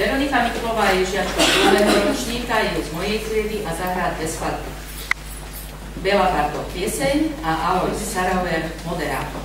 Veronika Miklová je žiačka druhého ročníka, je z mojej triedy a zahrá dve skladby. Bela Bartok pieseň a Alois Sarauer moderátor.